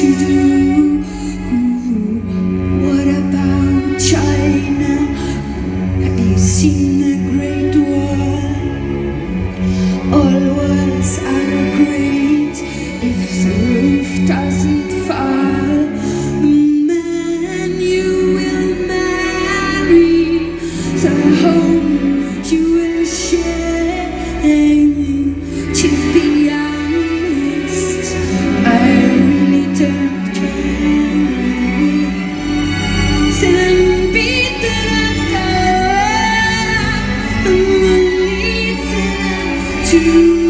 to do. to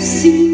se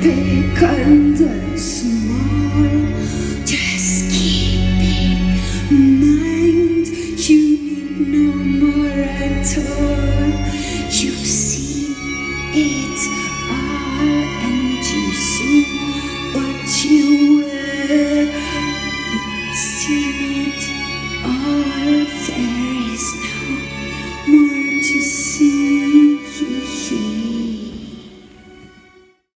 big and the small. Just keep in mind you need no more at all. You see it all and you see what you were. You've seen it all. There is no more.